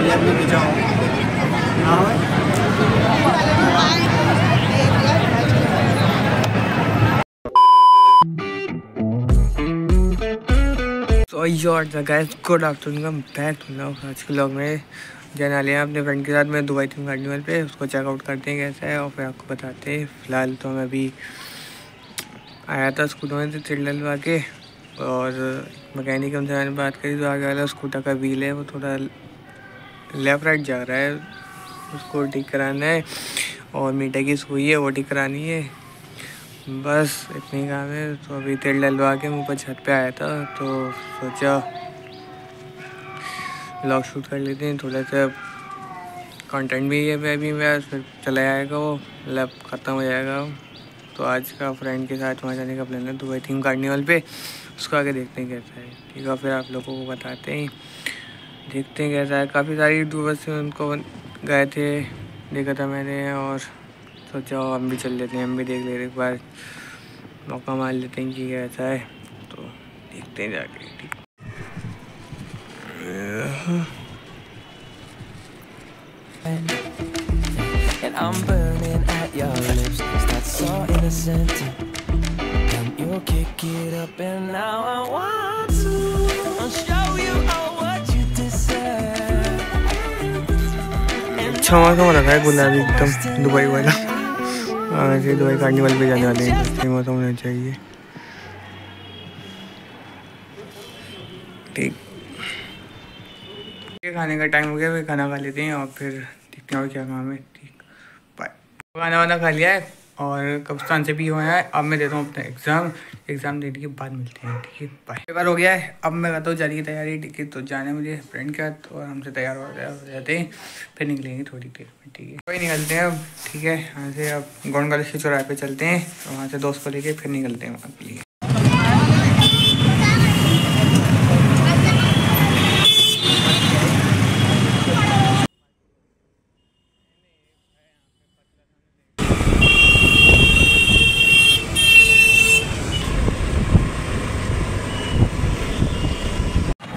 लेके जाओ। तो your guys good afternoon back to now आज के लोग में जाने लिया अपने फ्रेंड के साथ में दुबई थीम कार्निवल पे, उसको चेकआउट करते हैं कैसा है, और फिर आपको बताते हैं। फ़िलहाल तो मैं अभी आया था स्कूटर में से चिड़लवा के, और मैकेनिक हमसे मैंने बात करी तो आगे वाला स्कूटर का व्हील है, वो थोड़ा लेफ़्ट राइट जा रहा है। उसको ठीक कराना है और मीटर की सुई है, वो ठीक करानी है। बस इतनी काम है। तो अभी तेल डलवा के ऊपर छत पे आया था तो सोचा ब्लॉग शूट कर लेते हैं। थोड़ा सा कंटेंट भी है अभी मैं फिर चला जाएगा वो। मतलब ख़त्म हो जाएगा तो आज का फ्रेंड के साथ वहाँ जाने का प्लान है, दुबई थीम कार्निवल पे। उसको आगे देखते हैं कैसा है। ठीक है, फिर आप लोगों को बताते हैं। देखते हैं कैसा है काफ़ी सारी यूट्यूबर से उनको गए थे देखा था मैंने और सोचा हम भी चल लेते हैं हम भी देख लेते हैं एक बार मौका मार लेते हैं कि कैसा है तो देखते हैं जाके ठीक And I'm burning at your lips Cause that's so innocent And you'll kick it up And now I want to I'll show you all अच्छा मौसम का रखा है गुलाबी एकदम दुबई वाला। आज दुबई कार्निवल पे जाने वाले हैं मौसम होना चाहिए। ठीक। खाने का टाइम हो गया, फिर खाना खा लेते हैं और फिर देखते हैं और क्या काम है। ठीक। बाय खाना वाना खा लिया है? और कब्स्तान से भी हुआ है। अब मैं देता हूँ अपना एग्ज़ाम एग्ज़ाम देने के बाद मिलते हैं। ठीक है बाय पेपर हो गया है। अब मैं करता हूँ जाने की तैयारी। ठीक है तो जाने मुझे फ्रेंड के साथ और हमसे तैयार हो जाते हैं। फिर निकलेंगे थोड़ी देर में। ठीक है वही निकलते हैं अब। ठीक है, यहाँ से अब गौंड कॉलेज चौराहे पर चलते हैं। तो वहाँ से दोस्त को लेके फिर निकलते हैं वहाँ के लिए।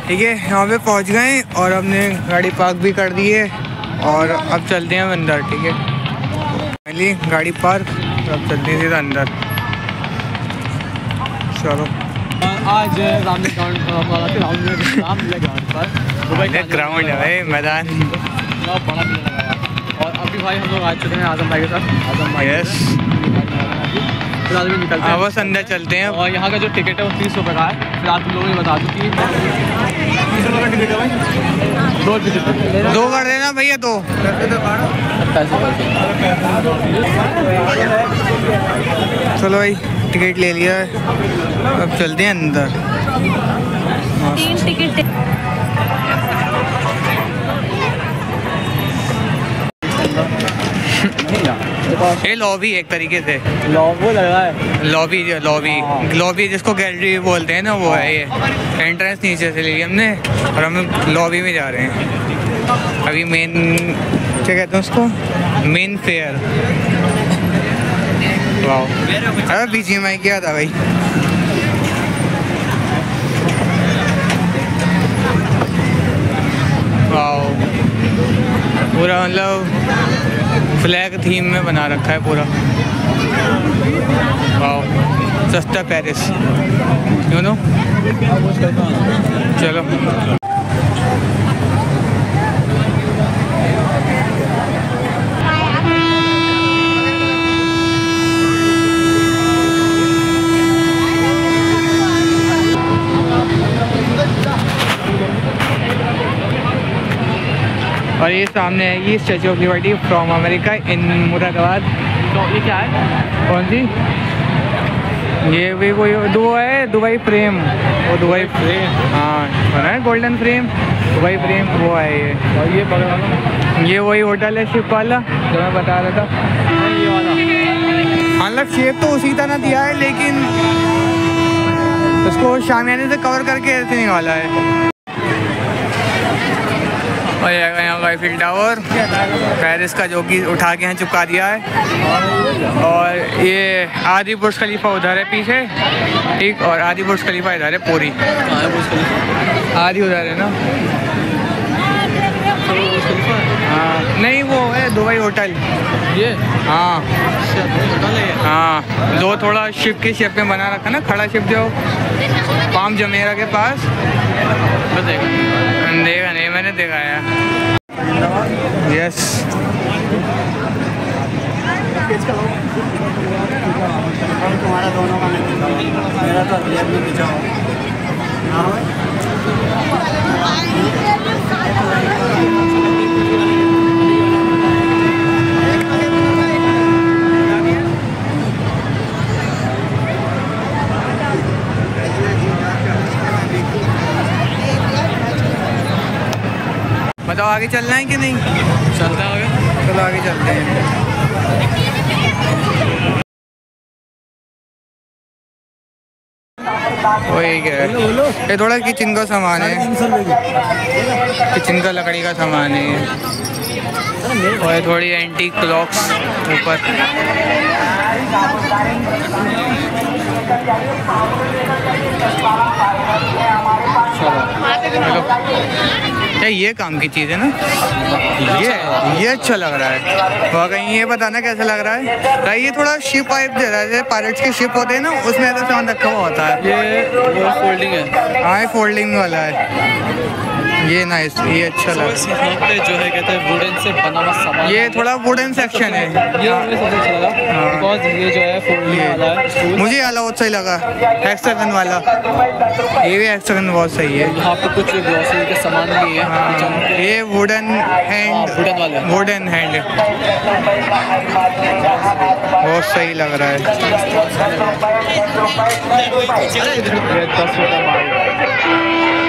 ठीक है यहाँ पे पहुँच गए और हमने गाड़ी पार्क भी कर दी है और अब चलते हैं अंदर ठीक है? पहले गाड़ी पार्क और अब चलते हैं सीधा अंदर। चलो। आज ग्राउंड ग्राउंड है भाई मैदान। और अभी भाई हम लोग आ चुके हैं आज़म भाई के साथ। आज़म भाई आज भी निकलते हाँ। हैं बस अंदर चलते हैं और यहाँ का जो टिकट है वो तीस रुपये का है। फिर आप लोगों ने बता दूँ कि तीस रुपये का टिकट है भाई दो टिकट दो कर देना भैया दो। चलो भाई टिकट ले लिया है। अब चलते हैं अंदर। तीन टिकट ये लॉबी एक तरीके से। वो लगा है। Lobby lobby. लॉबी जिसको गैलरी बोलते हैं ना वो है ये। एंट्रेंस नीचे से ली हमने और हम लॉबी में जा रहे हैं। अभी मेन क्या कहते हैं उसको? मेन फेयर वाह अरे बी जी क्या था भाई? वाह पूरा मतलब फ्लैग थीम में बना रखा है पूरा। वाह सस्ता पेरिस यू नो चलो। और ये सामने है ये statue of liberty from America in Moradabad. तो ये क्या है? कौन सी? ये भी कोई दो है दुबई फ्रेम। वो दुबई फ्रेम? हाँ है? गोल्डन फ्रेम दुबई फ्रेम वो है ये। और ये बगल ये वही होटल है शिप वाला। जो मैं बता रहा था। ये वाला। मतलब शेप तो उसी तरह दिया है लेकिन उसको शामियाने से कवर करके ऐसे नहीं वाला है। और ये यहाँ का आईफिल टावर पेरिस का जो कि उठा के यहाँ चिपका दिया है। और ये आदि बुर्ज खलीफा उधर है पीछे। ठीक और आदि बुर्ज खलीफा इधर है पूरी। आदि उधर है ना? हाँ नहीं वो है दुबई होटल। ये? हाँ। हाँ जो थोड़ा शिप के शेप में बना रखा ना खड़ा शिप जो पाम जमेरा के पास। बताएगा देखा नहीं मैंने देखा यार यस तुम्हारा दोनों का मेरा तो में बताओ आगे चलना है कि नहीं? चलते हैं आगे। चलो आगे चलते हैं। है ये थोड़ा किचन का सामान है। किचन का लकड़ी का सामान है। और ये थोड़ी एंटी क्लॉक्स ऊपर। चलो। क्या ये काम की चीज़ है ना? ये ये अच्छा लग रहा है। और कहीं ये बताना कैसा लग रहा है? भाई ये थोड़ा शिप वाइप दे रहा है जैसे पायलट्स के शिप होते हैं ना उसमें ऐसा सामान रखा हुआ होता है। ये वो फोल्डिंग है। हाँ ये फोल्डिंग वाला है। ये नाइस ये अच्छा लग रहा पे जो है कहते हैं वुडन से बना हुआ सामान। ये थोड़ा वुडन सेक्शन है। ये मुझे सबसे अच्छा लगा हाँ। बिकॉज़ ये जो है फोल्डिंग वाला है। मुझे वाला बहुत सही लगा हेक्सागन वाला। ये भी हेक्सागन बहुत सही है। यहाँ पे कुछ ग्रोसरी के सामान भी है। हाँ, ये वुडन हैंड wooden वाले। वुडन हैंड बहुत सही लग रहा है।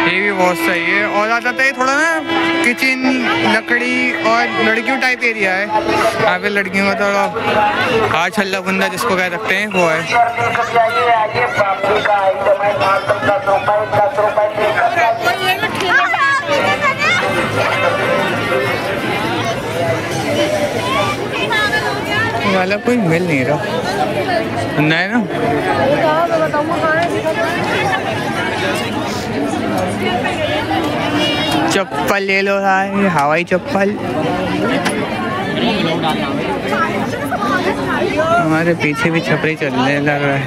ये भी बहुत सही है। और आ जाता है थोड़ा ना किचन लकड़ी और लड़कियों टाइप एरिया है। यहाँ पे लड़कियों का थोड़ा आज हल्ला बुंदा जिसको कह सकते हैं वो है। वाला कोई मिल नहीं रहा। नहीं ना? चप्पल ले लो भाई, हवाई चप्पल। हमारे पीछे भी छपरी चलने लग रहा है।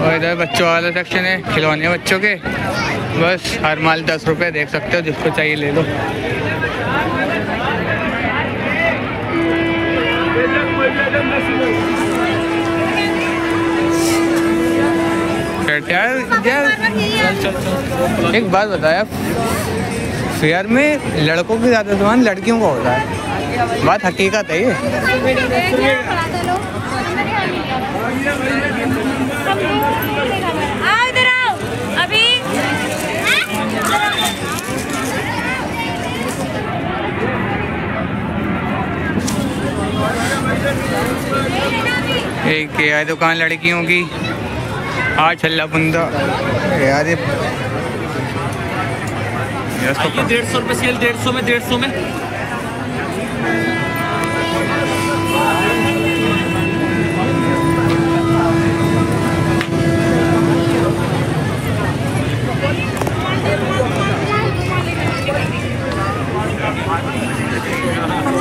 और इधर बच्चों वाला सेक्शन है, खिलौने बच्चों के। बस हर माल दस रुपए देख सकते हो, जिसको चाहिए ले लो। एक बात बताया। फेयर में लड़कों की ज़्यादा सामान लड़कियों का होता है। बात हकीकत है ये। एक दुकान लड़कियों की। आज छल्ला बंदा यार ये ये डेढ़ सौ रुपये सेल डेढ़ सौ में डेढ़ सौ में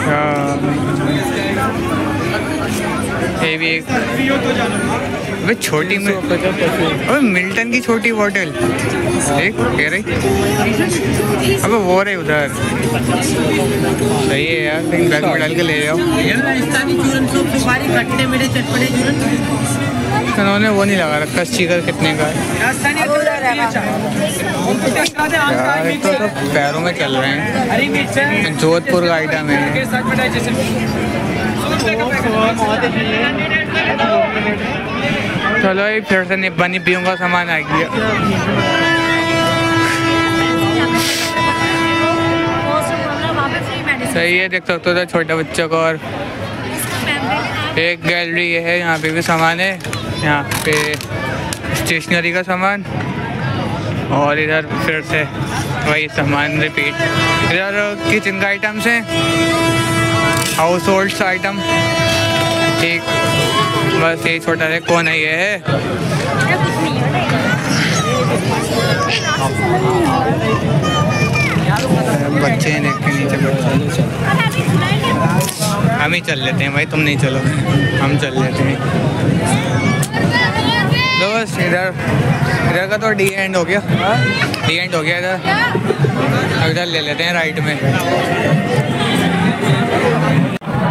हाँ। ये भी एक अबे छोटी में अबे मिल्टन की छोटी बोतल देख कह रही। अबे वो रही उधर। सही है यार लेकिन बैग में डाल के ले जाओ राजस्थानी चूरन सूप सुपारी खट्टे मीठे चटपटे चूरन। उन्होंने वो नहीं लगा रखा स्टिकर कितने का है। यार एक तो सब पैरों में चल रहे हैं। जोधपुर का आइटम है। चलो ये फिर से निब्बा निब्बियों का सामान आ गया। सही है, देख सकते हो तो छोटे बच्चों को और एक गैलरी है, यहाँ पे भी सामान है। यहाँ पे स्टेशनरी का सामान। और इधर फिर से वही सामान रिपीट इधर किचन का आइटम्स हैं। Households item. ठीक बस ये छोटा सा कौन है ये? है बच्चे हैं देख के नीचे हम ही चल लेते हैं भाई, तुम नहीं चलो हम चल लेते हैं। बस इधर। इधर का तो डी एंड हो गया। डी एंड हो गया इधर। इधर ले लेते हैं राइट में।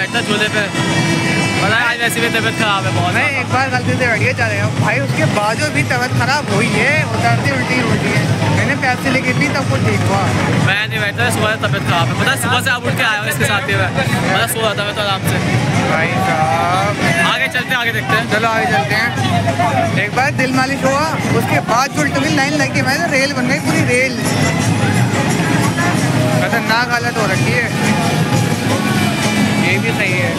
बैठता झूले पे। पता है आज वैसे भी तबीयत खराब है बहुत नहीं एक बार गलती से बैठ गया चले जाओ भाई उसके बाद भी तबीयत खराब हुई है उतरती उल्टी होती है। मैंने पैसे लेके पी तब कुछ ठीक हुआ मैं नहीं बैठता सुबह से तबीयत खराब है। पता सुबह से आप उठ के आया हूँ इसके साथ ही मैं। मैं सो रहा था मैं तो आराम से। भाई साहब। आगे चलते आगे देखते हैं। चलो आगे चलते हैं। एक बार दिल मालिश हुआ उसके बाद जो उल्टी लाइन लगी मैं तो रेल बन गई पूरी रेल। खतरनाक हालत हो रखी है। भी सही है।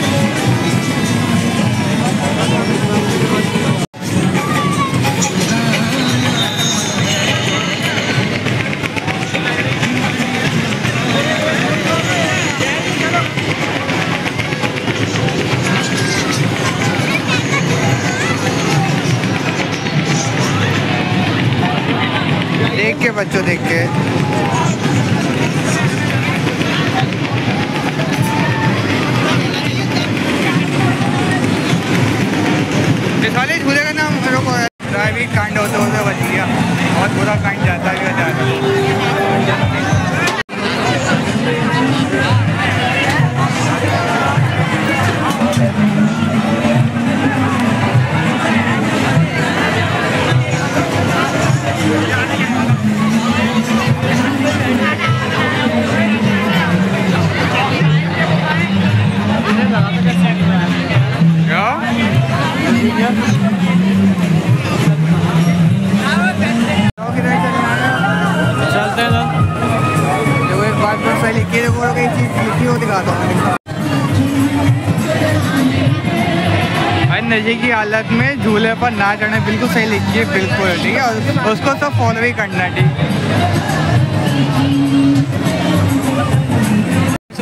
भाई की हालत में झूले पर ना चढ़ने बिल्कुल सही लिखी है बिल्कुल ठीक है? और उसको तो फॉलो ही करना है ठीक?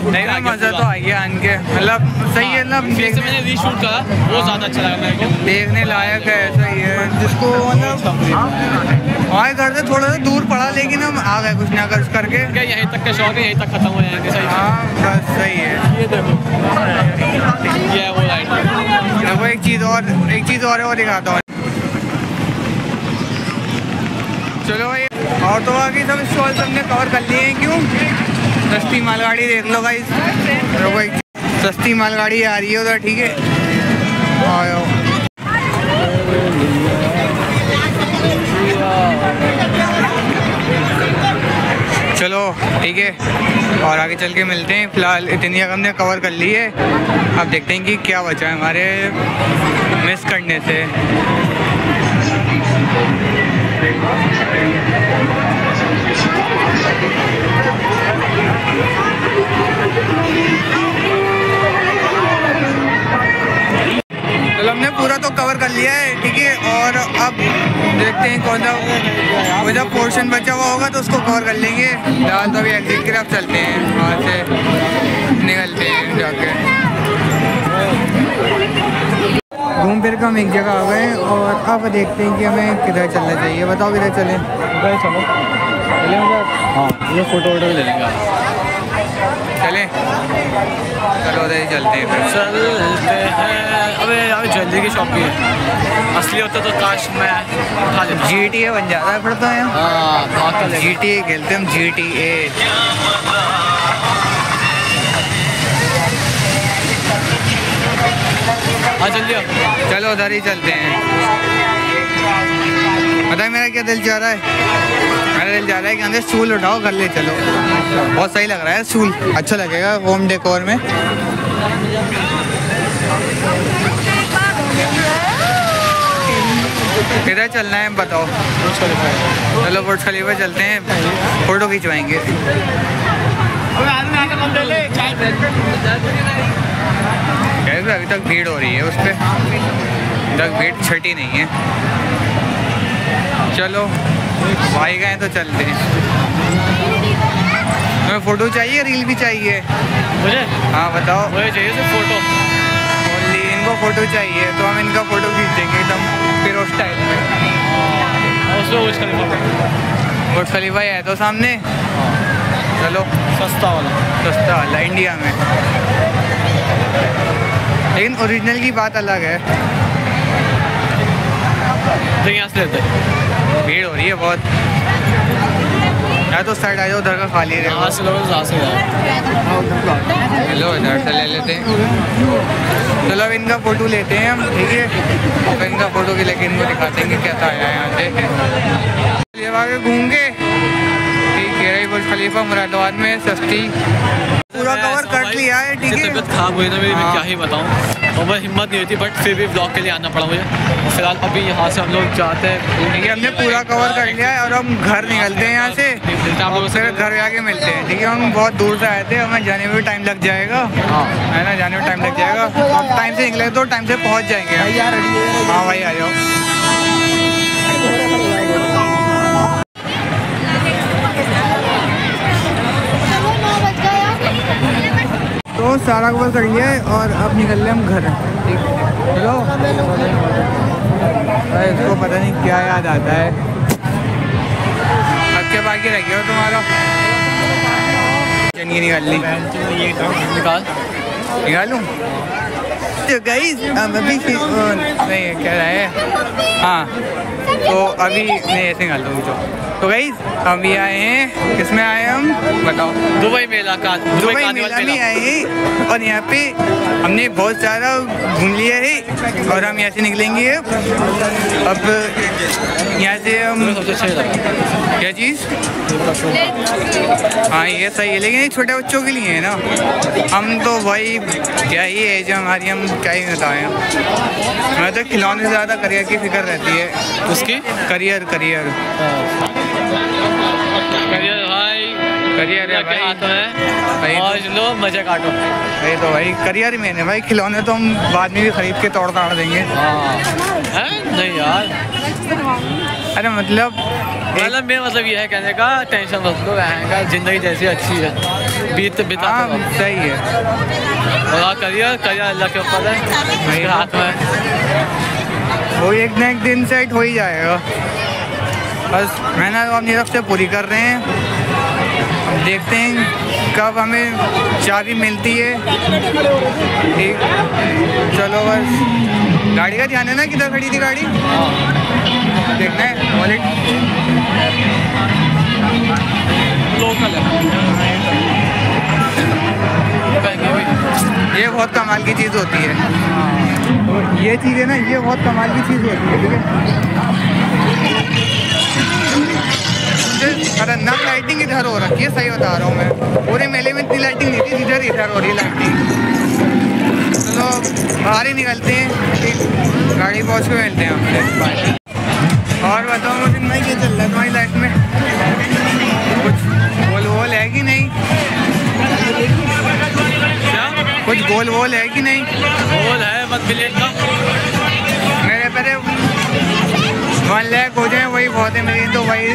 ना मज़ा तो आ गया आन के। मतलब सही है ना जैसे देखने, मैंने रीशूट करा वो ज़्यादा अच्छा लगा मेरे को। देखने लायक है सही है जिसको मतलब हमारे घर से थोड़ा सा आ गए कुछ ना कुछ करके क्या यहीं तक का शौक है यहीं तक खत्म हो जाएँगे सही। हाँ बस सही है। ये देखो। ये वो लाइट देखो एक चीज़ और एक चीज़ और है वो दिखाता हूँ। चलो भाई और तो बाकी सब स्टॉल हमने कवर कर लिए हैं क्यों? सस्ती मालगाड़ी देख लो भाई। देखो एक सस्ती मालगाड़ी आ रही है उधर ठीक है। आओ चलो, ठीक है। और आगे चल के मिलते हैं। फ़िलहाल इतनी अगर हमने कवर कर ली है, अब देखते हैं कि क्या बचा है हमारे मिस करने से। चलो हमने पूरा तो कवर कर लिया है ठीक है? और अब देखते हैं कौन सा कोई सा पोर्शन बचा हुआ होगा तो उसको कवर कर लेंगे। फ़िलहाल तो अभी एग्जिट की तरफ़ चलते हैं वहाँ से निकलते हैं जाके घूम फिर के हम एक जगह आ गए और अब देखते हैं कि हमें किधर चलना चाहिए। बताओ किधर चलें। चलो। चले हाँ। ये फ़ोटो वोटो ले लेंगे। चलें। चलो उधर चलते हैं फिर। चलते हैं। लग्जरी की शॉप की असली होता तो काश मैं उठा लेता। जी टी ए बन जाता है पढ़ता है यहाँ जी टी ए खेलते हम जी टी ए हाँ जल्दी चलो उधर ही चलते हैं। पता है मेरा क्या दिल जा रहा है? मेरा दिल जा रहा है कि अंदर स्टूल उठाओ घर ले चलो। बहुत सही लग रहा है स्टूल अच्छा लगेगा होम डेकोर में। किधर चलना है बताओ। चलो बुर्ज खलीफा चलते हैं। फ़ोटो खिंचवाएँगे। कैसे अभी तक भीड़ हो रही है उस पर तक भीड़ छटी नहीं है। चलो भाई गए तो चलते हैं। तुम्हें फ़ोटो चाहिए रील भी चाहिए? मुझे? हाँ बताओ। मुझे चाहिए सिर्फ़ फ़ोटो। इनको फ़ोटो चाहिए तो हम इनका फ़ोटो खींच देंगे एकदम। फिर उस टाइप में उसमें बुर्ज खलीफा है तो सामने। चलो। सस्ता वाला। सस्ता वाला इंडिया में। लेकिन ओरिजिनल की बात अलग है। तो यहाँ से लेते भीड़ हो रही है बहुत। या तो साइड आ जाओ उधर का खाली रहेगा से लोग से इधर से ले लेते हैं। चलो अब इनका फ़ोटो लेते हैं हम, ठीक है? अब इनका फ़ोटो भी लेके इनको दिखाते हैं कि कैसा आया यहाँ से। घूम के। बुर्ज खलीफा मुरादाबाद में सस्ती। पूरा कवर कर लिया है ठीक है? तबीयत खराब हुई ना मेरी मैं हाँ। क्या ही बताऊँ। और मैं हिम्मत नहीं होती बट फिर भी ब्लॉग के लिए आना पड़ा मुझे। फ़िलहाल अभी यहाँ से हम लोग जाते हैं। ठीक है हमने पूरा कवर कर लिया है और हम घर निकलते हैं यहाँ से। आप लोगों से। फिर घर जाके मिलते हैं ठीक है? हम बहुत दूर से आए थे हमें जाने में भी टाइम लग जाएगा। हाँ। है ना? जाने में टाइम लग जाएगा। टाइम से निकले तो टाइम से पहुँच जाएँगे हाँ भाई आ जाओ। तो सारा कवर कर लिया है और अब निकल रहे हम घर। अरे इसको पता नहीं क्या याद आता है। क्या बाकी रह गया हो तुम्हारा। चलिए निकाल ली। निकाल। निकालूं? तो हम अभी नहीं कह रहा है। हाँ। तो अभी नहीं ऐसे निकाल दूँगी तो तो गाइस अभी आए हैं। किसमें आए हम? बताओ। दुबई मेला का दुबई मेला में आए हैं और यहाँ पे हमने बहुत सारा घूम लिया है और हम यहाँ से निकलेंगे अब। अब यहाँ से हम अच्छा ये क्या चीज़? हाँ ये सही है लेकिन छोटे बच्चों के लिए है ना। हम तो भाई क्या ही एज है हमारी हम क्या ही बताएँ। हमें तो खिलौने से ज़्यादा करियर की फ़िक्र रहती है। उसकी? Career career. भाई करियर है के हाथ भाई में आज लो मज़े काटो। ये तो भाई करियर में है भाई खिलौने तो हम बाद में भी खरीद के तोड़ ताड़ देंगे। हाँ। नहीं यार। अरे मतलब मतलब मेरा मतलब ये है कहने का टेंशन मत लो रहेगा ज़िंदगी जैसी अच्छी है। बीत बिता हाँ सही है। और करियर करियर अल्लाह के ऊपर है। उसके हाथ में। वो एक ना एक दिन सेट हो ही जाएगा। बस मेहनत तो अपनी तरफ़ से पूरी कर रहे हैं। देखते हैं कब हमें चाबी मिलती है। ठीक। चलो बस। गाड़ी का ध्यान है ना किधर खड़ी थी गाड़ी? देखना है वॉलेट लोकल है। ये बहुत कमाल की चीज़ होती है। ये चीज़ है ना ये बहुत कमाल की चीज़ होती है ठीक है। खतरनाक लाइटिंग इधर हो रखी है सही बता रहा हूँ मैं। पूरे मेले में इतनी लाइटिंग नहीं थी इधर इधर हो रही है लाइटिंग चलो बाहर ही निकलते हैं ठीक। गाड़ी पहुँच के मिलते हैं आपसे और बताओ मुझे मैं क्या चल रहा है तुम्हारी लाइफ में? कुछ गोल वोल है कि नहीं? कुछ गोल वोल है कि नहीं? गोल है वन मिलियन का। मेरे पहले वन लैख हो जाए वही बहुत है मेरी तो वही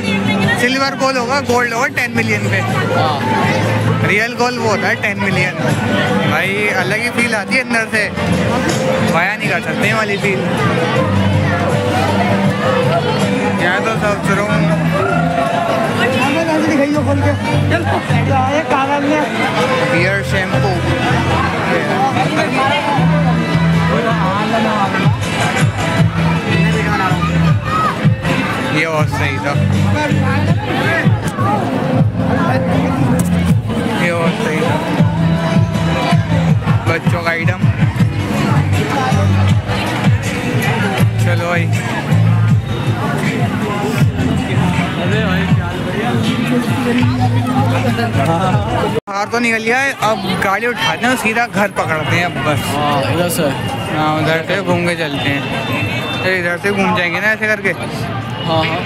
सिल्वर गोल होगा गोल्ड होगा टेन मिलियन पे। हाँ। रियल गोल वो होता है टेन मिलियन भाई अलग ही फील आती है अंदर से। बयां नहीं कर सकते वाली फील यहाँ तो सब शुरू। बियर शैम्पू बहुत सही था ये बहुत सही था बच्चों का आइटम अरे भाई। बाहर तो निकल गया है अब गाड़ी उठाते हैं सीधा घर पकड़ते हैं अब बस। हाँ इधर से। हाँ उधर से घूम के चलते हैं। इधर से घूम जाएँगे ना ऐसे करके? हाँ हाँ।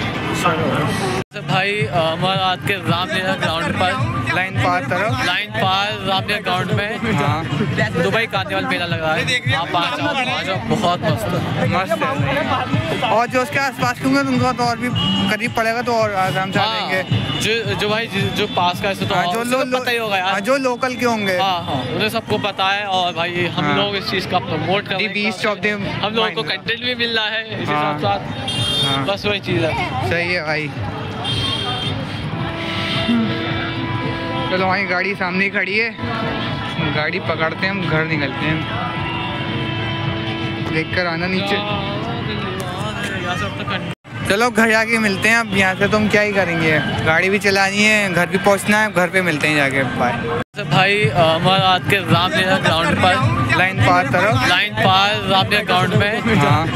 तो भाई हमारा आज के रामलीला ग्राउंड पर लाइन पार तरफ़ लाइन पार रामलीला ग्राउंड में हाँ। दुबई कार्निवल मेला लग रहा है। आप आ जाओ आ जाओ। बहुत मस्त। है मस्त है। और जो उसके आसपास होंगे उनको तो और भी करीब पड़ेगा तो और आराम से आ हाँ। जो जो भाई जो, जो पास का तो हाँ, जो लो, तो पता ही होगा हाँ, यार जो लोकल के होंगे। हाँ हाँ। उन्हें सबको पता है और भाई हम हाँ। लोग इस चीज़ का प्रमोट कर रहे हैं। हम लोगों को. कंटेंट भी मिल रहा है इसी हाँ। साथ साथ हाँ। बस वही चीज़ है। सही है भाई। चलो वहीं गाड़ी सामने ही खड़ी है। गाड़ी पकड़ते हैं हम घर निकलते हैं। देख कर आना नीचे। कंटेंट चलो घर जाके मिलते हैं अब। यहाँ से तुम क्या ही करेंगे। गाड़ी भी चलानी है घर भी पहुँचना है घर पे मिलते हैं जाके। बाय तो भाई अ, हमारा आज के रामलीला ग्राउंड पर लाइन पार तरफ़ लाइन पार रामलीला ग्राउंड में। हाँ।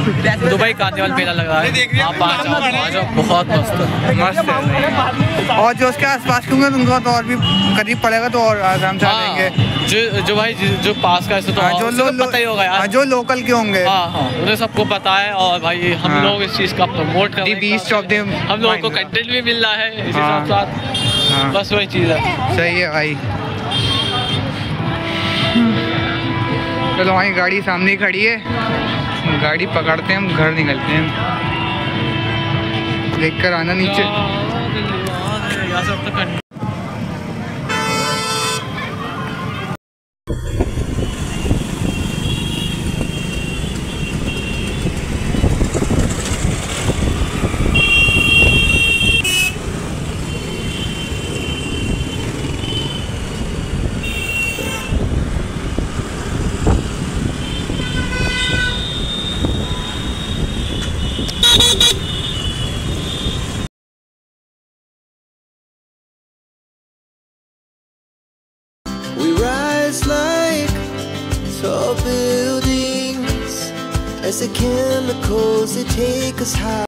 दुबई कार्निवल मेला लग रहा है। आप आ जाओ आ जाओ। बहुत मस्त। है मस्त है। और जो उसके आसपास के होंगे तो उनको तो और भी करीब पड़ेगा तो और आराम से आ हाँ। जो जो भाई जो, पास का तो हाँ, जो लो, तो पता ही होगा हाँ, यार जो लोकल के होंगे। हाँ हाँ। उन्हें सबको पता है और भाई हम हाँ। लोग इस चीज़ का प्रमोट कर हैं। of the हम लोगों को कंटेंट भी मिल रहा है इसी हाँ। साथ साथ हाँ। बस वही चीज़ है। सही है भाई। चलो वहीं गाड़ी सामने खड़ी है। गाड़ी पकड़ते हैं, हम घर निकलते हैं। देखकर आना नीचे।